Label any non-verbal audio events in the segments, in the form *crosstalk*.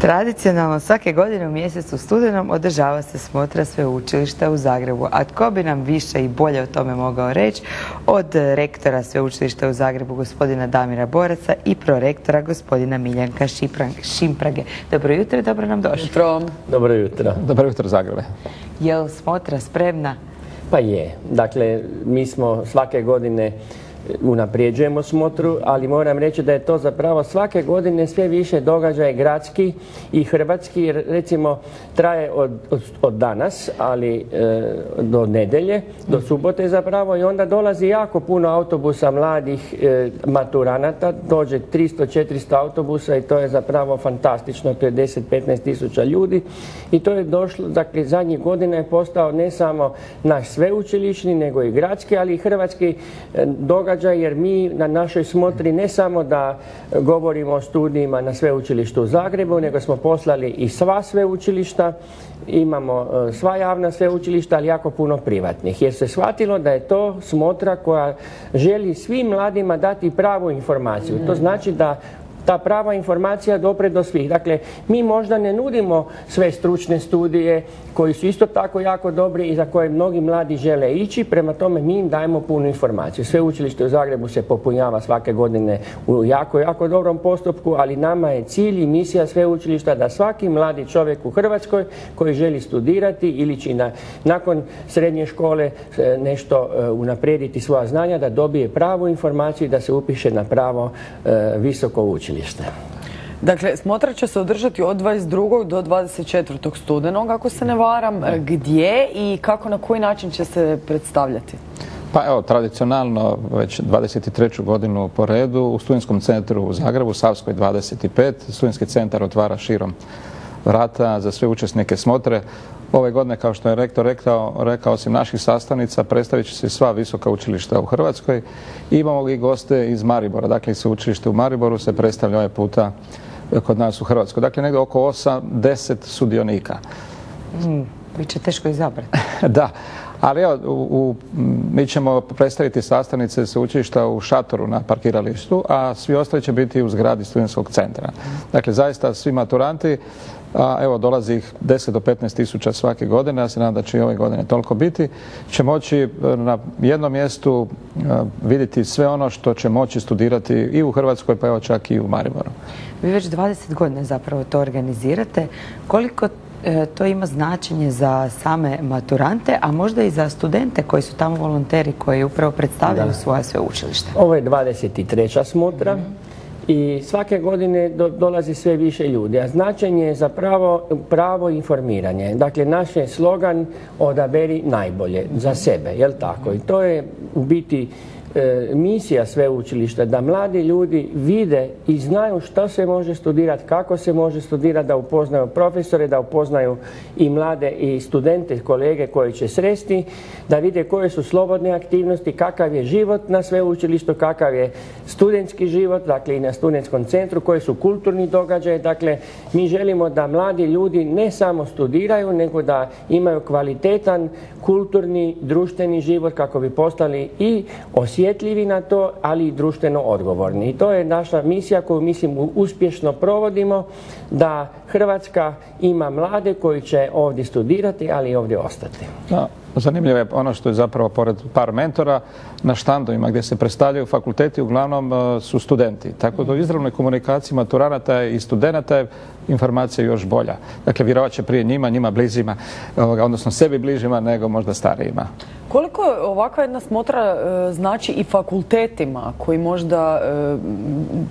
Tradicionalno svake godine u mjesecu studenom održava se smotra sveučilišta u Zagrebu. A tko bi nam više i bolje o tome mogao reći od rektora sveučilišta u Zagrebu gospodina Damira Boraca i prorektora gospodina Miljanka Šimprage. Dobro jutro i dobro nam došli. Dobro jutro. Dobro jutro Zagrebe. Je li smotra spremna? Pa je. Dakle, mi smo svake godine unaprijeđujemo smotru, ali moram reći da je to zapravo svake godine sve više događaj gradski i hrvatski, jer recimo traje od, od, danas, ali e, do nedelje, do subote zapravo i onda dolazi jako puno autobusa mladih e, maturanata, dođe 300-400 autobusa i to je zapravo fantastično, to je 10-15 tisuća ljudi i to je došlo, dakle zadnjih godina je postao ne samo naš sveučilišni, nego i gradski, ali i hrvatski e, događaj jer mi na našoj smotri ne samo da govorimo o studijima na sveučilištu u Zagrebu, nego smo poslali i sva sveučilišta, imamo e, sva javna sveučilišta, ali jako puno privatnih. Jer se shvatilo da je to smotra koja želi svim mladima dati pravu informaciju. To znači da ta prava informacija dopre do svih. Dakle, mi možda ne nudimo sve stručne studije koji su isto tako jako dobri i za koje mnogi mladi žele ići, prema tome mi im dajemo punu informaciju. Sve učilište u Zagrebu se popunjava svake godine u jako, jako dobrom postupku, ali nama je cilj i misija sveučilišta da svaki mladi čovjek u Hrvatskoj koji želi studirati ili će nakon srednje škole e, nešto e, unaprijediti svoja znanja, da dobije pravu informaciju i da se upiše na pravo e, visoko učilište učilište. Dakle, smotra će se održati od 22. do 24. studenog, ako se ne varam. Gdje i kako, na koji način će se predstavljati? Pa evo, tradicionalno već 23. godinu po redu u studentskom centru u Zagrebu, Savskoj 25, studentski centar otvara širom vrata za sve učesnike smotre. Ove godine, kao što je rektor rekao, rekao osim naših sastavnica, predstavit će se sva visoka učilišta u Hrvatskoj. Imamo i goste iz Maribora, dakle sveučilište u Mariboru se predstavlja ovaj puta kod nas u Hrvatskoj. Dakle, negdje oko 8-10 sudionika. Mm, Biće teško izabrati. *laughs* da, ali evo, u, mi ćemo predstaviti sastavnice sveučilišta u šatoru na parkiralištu, a svi ostali će biti u zgradi studentskog centra. Dakle, zaista svi maturanti a evo dolazi ih 10 do 15 tisuća svake godine, ja se nadam da će i ove godine toliko biti, će moći e, na jednom mjestu e, vidjeti sve ono što će moći studirati i u Hrvatskoj pa evo čak i u Mariboru. Vi već 20 godina zapravo to organizirate. Koliko e, to ima značenje za same maturante, a možda i za studente koji su tamo volonteri koji upravo predstavljaju svoje sveučilište? Ovo je 23. smutra i svake godine dolazi sve više ljudi, a značenje je zapravo pravo informiranje. Dakle, naš je slogan odaberi najbolje za sebe, jel tako? I to je u biti E, misija sveučilišta da mladi ljudi vide i znaju što se može studirati, kako se može studirati, da upoznaju profesore, da upoznaju i mlade i studente, kolege koji će sresti, da vide koje su slobodne aktivnosti, kakav je život na sveučilištu, kakav je studentski život, dakle i na studentskom centru, koji su kulturni događaje. Dakle, mi želimo da mladi ljudi ne samo studiraju, nego da imaju kvalitetan kulturni, društveni život kako bi postali i osjetljivi osjetljivi na to, ali i društveno odgovorni. I to je naša misija koju mislim uspješno provodimo, da Hrvatska ima mlade koji će ovdje studirati, ali i ovdje ostati. Zanimljivo je ono što je zapravo pored par mentora na štandovima gdje se predstavljaju fakulteti uglavnom e, su studenti. Tako da u izravnoj komunikaciji maturanata i studenata je informacija još bolja. Dakle, vjerovat će prije njima, njima blizima, odnosno sebi bližima nego možda starijima. Koliko ovakva jedna smotra e, znači i fakultetima koji možda e,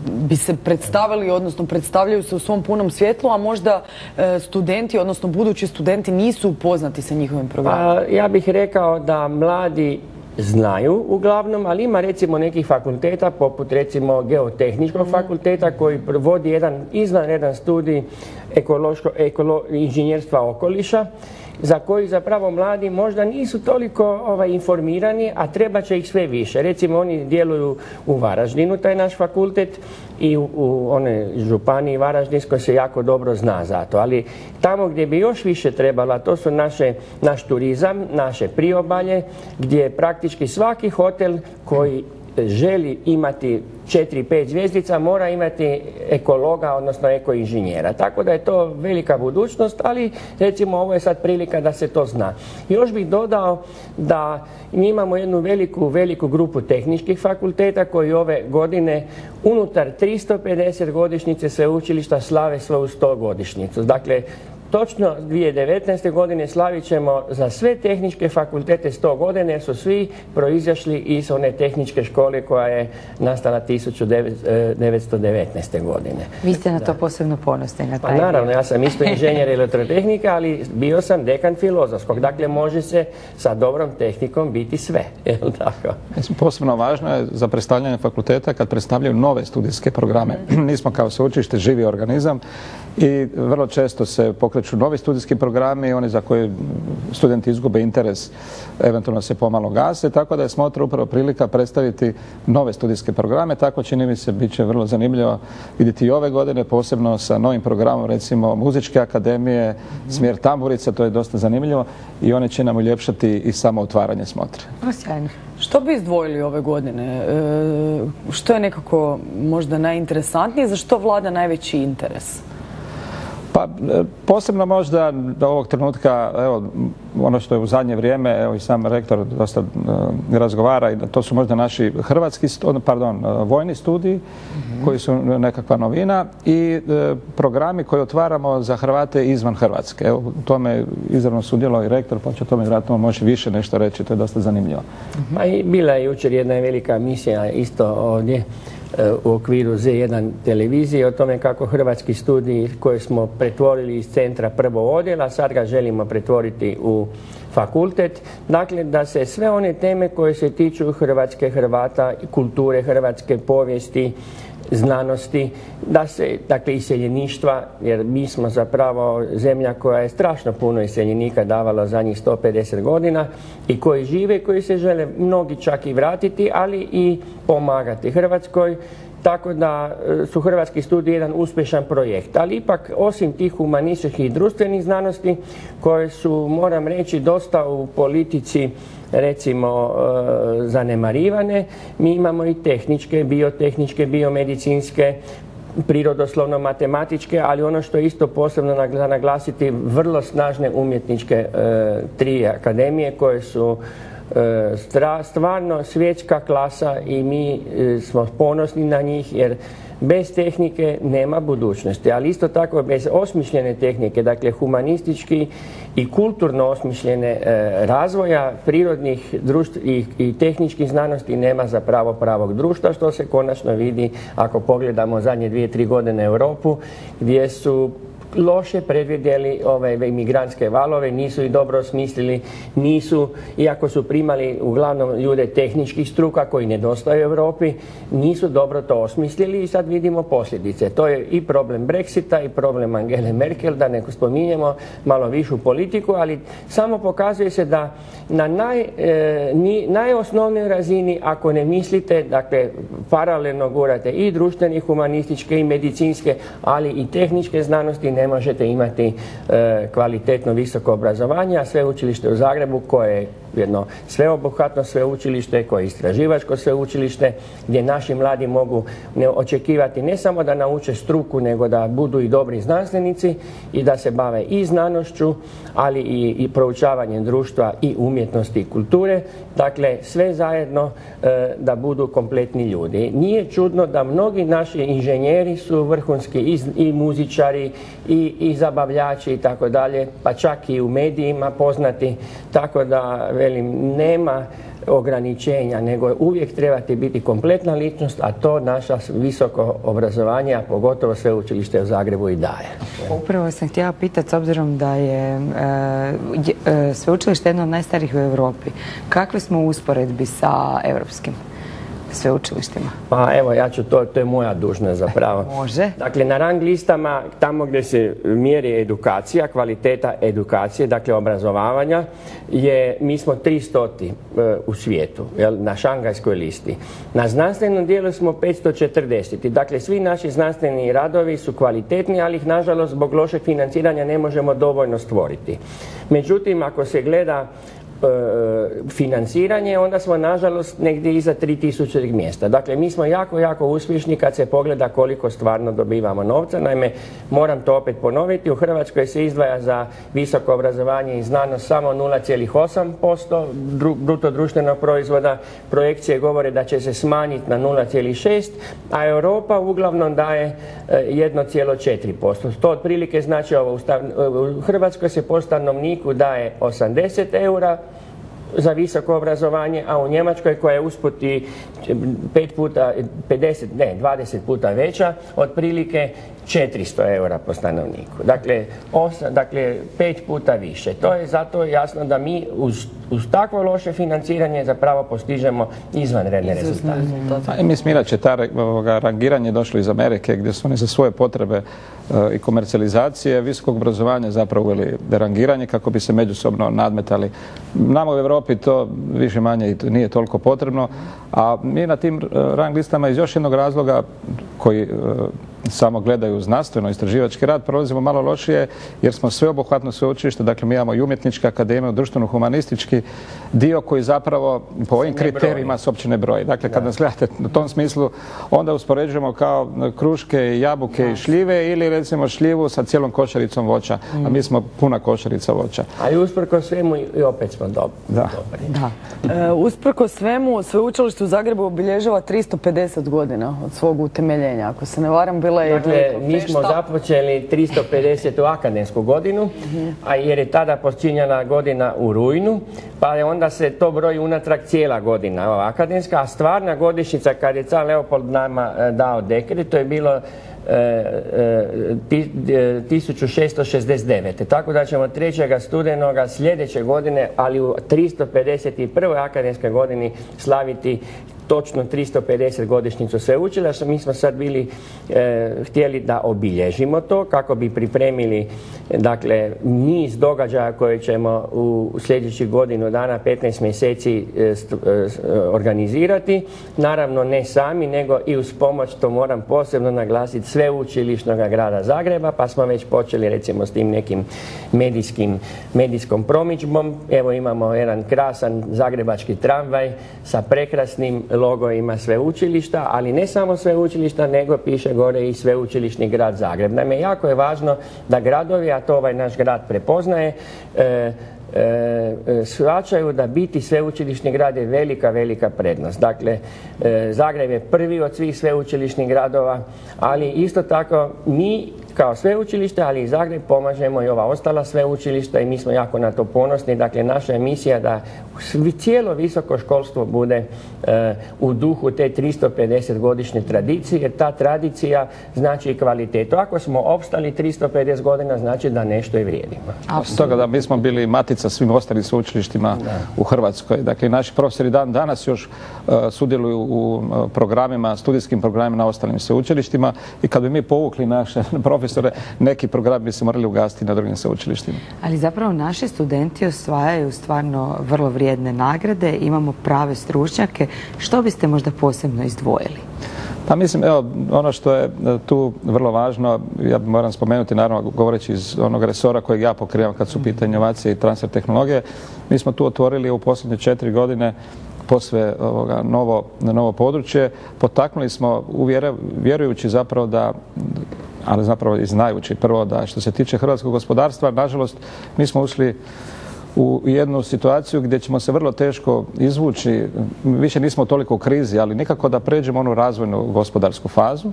bi se predstavili, odnosno predstavljaju se u svom punom svjetlu, a možda studenti, odnosno budući studenti nisu upoznati sa njihovim programom? Pa, ja bih rekao da mladi znaju uglavnom, ali ima recimo nekih fakulteta poput recimo geotehničkog mhm. fakulteta koji vodi jedan izvanredan studij ekološko, inženjerstva okoliša za koji zapravo mladi možda nisu toliko ovaj, informirani, a treba će ih sve više. Recimo oni djeluju u Varaždinu, taj naš fakultet, i u, u one županiji Varaždinskoj se jako dobro zna za to. Ali tamo gdje bi još više trebala, to su naše, naš turizam, naše priobalje, gdje praktički svaki hotel koji želi imati 4-5 zvijezdica mora imati ekologa, odnosno ekoinženjera. Tako da je to velika budućnost, ali recimo ovo je sad prilika da se to zna. Još bih dodao da mi imamo jednu veliku, veliku grupu tehničkih fakulteta koji ove godine unutar 350 godišnjice sveučilišta slave svoju 100 godišnjicu. Dakle, točno 2019. godine slavit ćemo za sve tehničke fakultete 100 godine jer su svi proizašli iz one tehničke škole koja je nastala 1919. godine. Vi ste na to posebno ponosni na Pa taj naravno, dio. ja sam isto *laughs* inženjer elektrotehnika, ali bio sam dekan filozofskog. Dakle, može se sa dobrom tehnikom biti sve. *laughs* Jel tako? Posebno važno je za predstavljanje fakulteta kad predstavljaju nove studijske programe. *clears throat* Nismo kao sveučilište živi organizam i vrlo često se pokreću novi studijski programi, oni za koje studenti izgube interes, eventualno se pomalo gase, tako da je smotra upravo prilika predstaviti nove studijske programe, tako čini mi se bit će vrlo zanimljivo vidjeti i ove godine, posebno sa novim programom, recimo muzičke akademije, smjer tamburica, to je dosta zanimljivo i one će nam uljepšati i samo otvaranje smotre. Sjajno. Što bi izdvojili ove godine? E, što je nekako možda najinteresantnije, za što vlada najveći interes? Pa e, posebno možda do ovog trenutka, evo, ono što je u zadnje vrijeme, evo i sam rektor dosta e, razgovara i da to su možda naši hrvatski, ono, pardon, e, vojni studiji koji su nekakva novina i e, programi koje otvaramo za Hrvate izvan Hrvatske. Evo, u tome izravno sudjelovao i rektor, pa će o tome vjerojatno moći više nešto reći, to je dosta zanimljivo. Pa i bila je jučer jedna velika misija isto ovdje u okviru Z1 televizije o tome kako hrvatski studij koje smo pretvorili iz centra prvo odjela, sad ga želimo pretvoriti u fakultet. Dakle, da se sve one teme koje se tiču Hrvatske, Hrvata, kulture, hrvatske povijesti, znanosti, da se, dakle, iseljeništva, jer mi smo zapravo zemlja koja je strašno puno iseljenika davala zadnjih 150 godina i koji žive, koji se žele mnogi čak i vratiti, ali i pomagati Hrvatskoj. Tako da e, su hrvatski studiji jedan uspješan projekt. Ali ipak, osim tih humanističkih i društvenih znanosti, koje su, moram reći, dosta u politici recimo e, zanemarivane, mi imamo i tehničke, biotehničke, biomedicinske, prirodoslovno-matematičke, ali ono što je isto posebno naglasiti, vrlo snažne umjetničke e, tri akademije koje su stvarno svjetska klasa i mi e, smo ponosni na njih jer bez tehnike nema budućnosti, ali isto tako bez osmišljene tehnike, dakle humanistički i kulturno osmišljene e, razvoja prirodnih društv i, i tehničkih znanosti nema zapravo pravog društva, što se konačno vidi ako pogledamo zadnje dvije, tri godine Europu, gdje su loše predvidjeli ove imigrantske valove, nisu ih dobro osmislili, nisu, iako su primali uglavnom ljude tehničkih struka koji nedostaju u Europi, nisu dobro to osmislili i sad vidimo posljedice. To je i problem Brexita i problem Angele Merkel, da ne spominjemo malo višu politiku, ali samo pokazuje se da na naj, e, ni- najosnovnijoj razini, ako ne mislite, dakle, paralelno gurate i društvene, humanističke, i medicinske, ali i tehničke znanosti, ne možete imati e, kvalitetno visoko obrazovanje, a sveučilište u Zagrebu koje je jedno sveobuhvatno sveučilište, koje je istraživačko sveučilište, gdje naši mladi mogu ne očekivati ne samo da nauče struku, nego da budu i dobri znanstvenici i da se bave i znanošću, ali i, i proučavanjem društva i umjetnosti i kulture. Dakle, sve zajedno e, da budu kompletni ljudi. Nije čudno da mnogi naši inženjeri su vrhunski i, i muzičari i, i zabavljači i tako dalje, pa čak i u medijima poznati, tako da velim nema ograničenja, nego uvijek trebate biti kompletna ličnost, a to naša visoko obrazovanje, a pogotovo sveučilište u Zagrebu i daje. Upravo sam htjela pitati, s obzirom da je e, e, sveučilište jedno od najstarijih u Europi, kakve smo u usporedbi sa europskim sveučilištima? Pa evo, ja ću to, to je moja dužnost zapravo. *laughs* Može. Dakle, na rang listama, tamo gdje se mjeri edukacija, kvaliteta edukacije, dakle obrazovanja, je, mi smo 300 e, u svijetu, jel, na šangajskoj listi. Na znanstvenom dijelu smo 540. Dakle, svi naši znanstveni radovi su kvalitetni, ali ih, nažalost, zbog lošeg financiranja ne možemo dovoljno stvoriti. Međutim, ako se gleda financiranje, onda smo nažalost negdje iza 3000 mjesta. Dakle, mi smo jako, jako uspješni kad se pogleda koliko stvarno dobivamo novca. Naime, moram to opet ponoviti, u Hrvatskoj se izdvaja za visoko obrazovanje i znanost samo 0,8% bruto društvenog proizvoda. Projekcije govore da će se smanjiti na 0,6%, a Europa uglavnom daje 1,4%. To otprilike znači ovo, u Hrvatskoj se po stanovniku daje 80 eura, za visoko obrazovanje, a u Njemačkoj koja je usputi pet puta, 50, ne, 20 puta veća, otprilike 400 eura po stanovniku. Dakle, dakle, pet puta više. To je zato jasno da mi uz, uz takvo loše financiranje zapravo postižemo izvanredne rezultate. Mislim, inače, ta rangiranje došlo iz Amerike gdje su oni za svoje potrebe e, i komercijalizacije visokog obrazovanja zapravo uveli rangiranje kako bi se međusobno nadmetali. Nama u Europi to više manje nije toliko potrebno, a mi na tim e, rang listama iz još jednog razloga koji e, samo gledaju znanstveno istraživački rad, prolazimo malo lošije jer smo sveobuhvatno sveučilište, dakle mi imamo i umjetnička akademija, društveno-humanistički dio koji zapravo po ovim kriterijima se uopće ne broji. Dakle, kad nas gledate u tom smislu, onda uspoređujemo kao kruške, jabuke i šljive ili recimo šljivu sa cijelom košaricom voća, a mi smo puna košarica voća. Ali usprko svemu i opet smo dobri. Da. da. E, usprko svemu, sveučilište u Zagrebu obilježava 350 godina od svog utemeljenja. Ako se ne varam, bilo je... Dakle, mi smo započeli 350. akademsku godinu, a jer je tada počinjena godina u rujnu, pa je onda se to broji unatrag cijela godina ova akademska, a stvarna godišnjica kad je car Leopold nama e, dao dekret, to je bilo 1669. E, Tako da ćemo 3. studenoga sljedeće godine, ali u 351. akademskoj godini slaviti točno 350 godišnjicu sveučilišta. Mi smo sad bili e, htjeli da obilježimo to kako bi pripremili dakle niz događaja koje ćemo u sljedećih godinu dana, 15 mjeseci e, e, organizirati. Naravno ne sami, nego i uz pomoć, to moram posebno naglasiti, sveučilišnog grada Zagreba, pa smo već počeli recimo s tim nekim medijskim, medijskom promičbom. Evo imamo jedan krasan zagrebački tramvaj sa prekrasnim logo ima sveučilišta, ali ne samo sveučilišta, nego piše gore i sveučilišni grad Zagreb. Naime, jako je važno da gradovi, a to ovaj naš grad prepoznaje, e, e, shvaćaju da biti sveučilišni grad je velika, velika prednost. Dakle, e, Zagreb je prvi od svih sveučilišnih gradova, ali isto tako mi kao sveučilište, ali i Zagreb pomažemo i ova ostala sveučilišta i mi smo jako na to ponosni. Dakle, naša je misija da cijelo visoko školstvo bude e, u duhu te 350 godišnje tradicije, jer ta tradicija znači i kvalitetu. Ako smo opstali 350 godina, znači da nešto i vrijedimo. Stoga da mi smo bili matica svim ostalim sveučilištima u Hrvatskoj. Dakle, naši profesori dan danas još e, sudjeluju u e, programima, studijskim programima na ostalim sveučilištima i kad bi mi povukli naše *laughs* profesore, neki program bi se morali ugasiti na drugim sveučilištima. Ali zapravo naši studenti osvajaju stvarno vrlo vrijedne nagrade, imamo prave stručnjake. Što biste možda posebno izdvojili? Pa mislim, evo, ono što je e, tu vrlo važno, ja moram spomenuti, naravno, govoreći iz onog resora kojeg ja pokrivam kad su pitanje inovacije i transfer tehnologije, mi smo tu otvorili u posljednje četiri godine posve ovoga, novo, novo područje. Potaknuli smo, vjerujući zapravo da ali zapravo i znajući prvo da što se tiče hrvatskog gospodarstva, nažalost, mi smo ušli u jednu situaciju gdje ćemo se vrlo teško izvući, više nismo toliko u krizi, ali nikako da pređemo onu razvojnu gospodarsku fazu,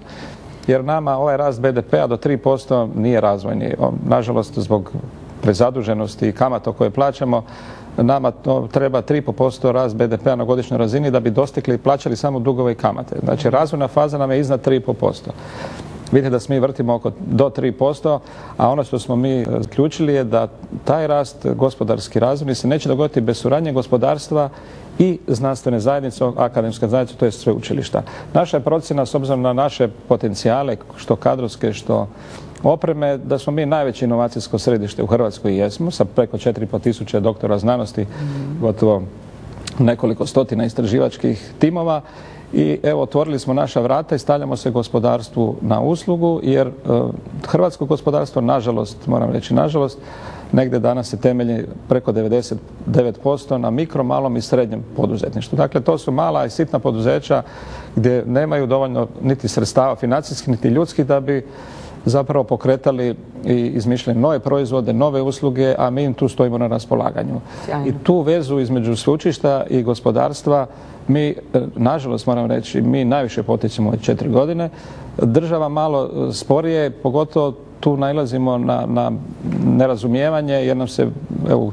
jer nama ovaj rast BDP-a do 3% nije razvojni. Nažalost, zbog prezaduženosti i kamata koje plaćamo, nama treba 3,5% rast BDP-a na godišnjoj razini da bi dostigli i plaćali samo dugove i kamate. Znači razvojna faza nam je iznad 3,5%. Vidite da se mi vrtimo oko do 3%, a ono što smo mi zaključili je da taj rast gospodarski razvoj se neće dogoditi bez suradnje gospodarstva i znanstvene zajednice, akademska zajednica, to je sveučilišta. Naša je procjena, s obzirom na naše potencijale, što kadrovske, što opreme, da smo mi najveće inovacijsko središte u Hrvatskoj i jesmo, sa preko 4,5 tisuće doktora znanosti, gotovo nekoliko stotina istraživačkih timova i evo otvorili smo naša vrata i stavljamo se gospodarstvu na uslugu jer e, hrvatsko gospodarstvo nažalost, moram reći nažalost, negdje danas se temelji preko 99% na mikro, malom i srednjem poduzetništvu. Dakle, to su mala i sitna poduzeća gdje nemaju dovoljno niti sredstava financijskih, niti ljudskih da bi zapravo pokretali i izmišljali nove proizvode, nove usluge, a mi im tu stojimo na raspolaganju. I tu vezu između sveučilišta i gospodarstva mi, e, nažalost moram reći, mi najviše potičemo od četiri godine. Država malo sporije, pogotovo tu nailazimo na, na nerazumijevanje jer nam se evo,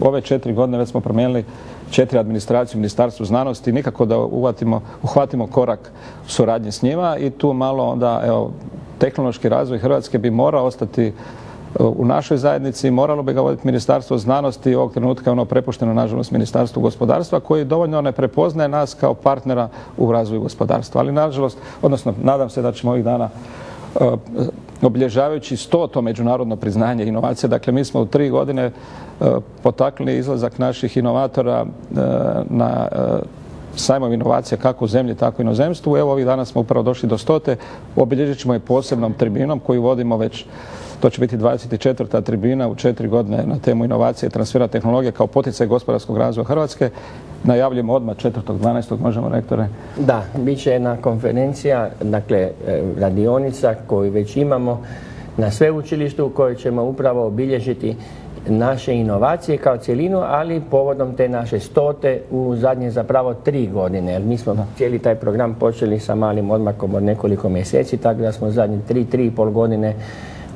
ove četiri godine već smo promijenili četiri administracije u Ministarstvu znanosti, nikako da uvatimo, uhvatimo korak u suradnji s njima i tu malo onda evo, tehnološki razvoj Hrvatske bi morao ostati e, u našoj zajednici, moralo bi ga voditi Ministarstvo znanosti, ovog trenutka je ono prepušteno nažalost Ministarstvu gospodarstva koji dovoljno ne prepoznaje nas kao partnera u razvoju gospodarstva. Ali nažalost, odnosno nadam se da ćemo ovih dana e, obilježavajući to međunarodno priznanje inovacije. Dakle, mi smo u tri godine e, potakli izlazak naših inovatora na sajmom inovacija kako u zemlji, tako i inozemstvu. Evo ovih dana smo upravo došli do stote. Obilježit ćemo je posebnom tribinom koju vodimo već to će biti 24. tribina u četiri godine na temu inovacije i transfera tehnologije kao poticaj gospodarskog razvoja Hrvatske. Najavljujemo odmah 4.12. možemo rektore? Da, bit će jedna konferencija, dakle e, radionica koju već imamo na sveučilištu u kojoj ćemo upravo obilježiti naše inovacije kao cjelinu, ali povodom te naše stote u zadnje zapravo tri godine. Jer mi smo cijeli taj program počeli sa malim odmakom od nekoliko mjeseci, tako da smo zadnje tri, tri i pol godine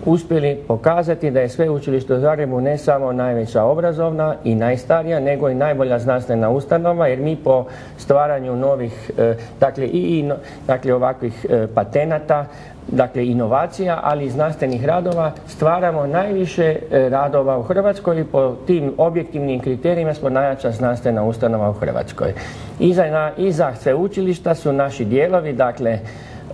uspjeli pokazati da je sve učilište u Zagrebu ne samo najveća obrazovna i najstarija, nego i najbolja znanstvena ustanova, jer mi po stvaranju novih, e, dakle i dakle, ovakvih e, patenata, dakle inovacija, ali i znanstvenih radova, stvaramo najviše e, radova u Hrvatskoj i po tim objektivnim kriterijima smo najjača znanstvena ustanova u Hrvatskoj. Iza, iza sveučilišta su naši dijelovi, dakle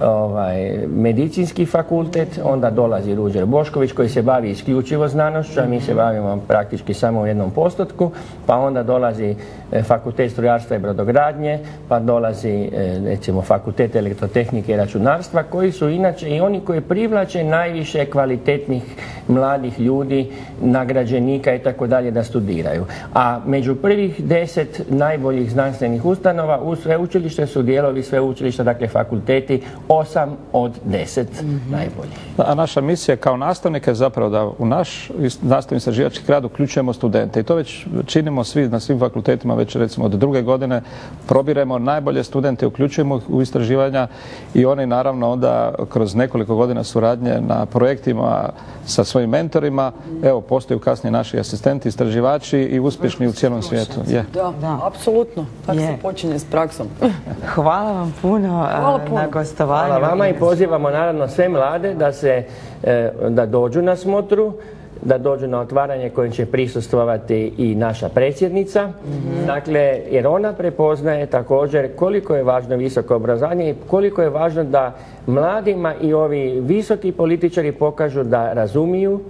ovaj, medicinski fakultet, onda dolazi Ruđer Bošković koji se bavi isključivo znanošću, a mi se bavimo praktički samo u jednom postotku, pa onda dolazi fakultet strojarstva i brodogradnje, pa dolazi e, recimo fakultet elektrotehnike i računarstva, koji su inače i oni koji privlače najviše kvalitetnih mladih ljudi, nagrađenika i tako dalje da studiraju. A među prvih deset najboljih znanstvenih ustanova u sveučilište su dijelovi sveučilišta, dakle fakulteti 8 od 10 mm najboljih. A naša misija kao nastavnika je zapravo da u naš nastavni istraživački rad uključujemo studente i to već činimo svi na svim fakultetima već recimo od druge godine probiremo najbolje studente, uključujemo ih u istraživanja i oni naravno onda kroz nekoliko godina suradnje na projektima sa svojim mentorima, evo postaju kasnije naši asistenti, istraživači i uspješni u cijelom svijetu. Je. Da, da, apsolutno. Tako se počinje s praksom. *laughs* Hvala vam puno, na gostovanju. Hvala vama i pozivamo naravno sve mlade da se e, da dođu na smotru da dođu na otvaranje kojem će prisustvovati i naša predsjednica. Mhm. Dakle, jer ona prepoznaje također koliko je važno visoko obrazovanje i koliko je važno da mladima i ovi visoki političari pokažu da razumiju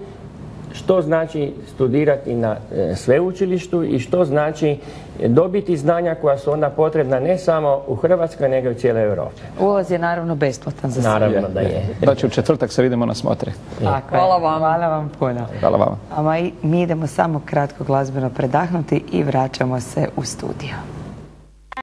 što znači studirati na e, sveučilištu i što znači dobiti znanja koja su onda potrebna ne samo u Hrvatskoj nego i u cijeloj Europi. Ulaz je naravno besplatan za sve. Naravno da je. Znači u četvrtak se vidimo na smotri. Hvala vam. Hvala vam puno. Hvala vam. A mi idemo samo kratko glazbeno predahnuti i vraćamo se u studio.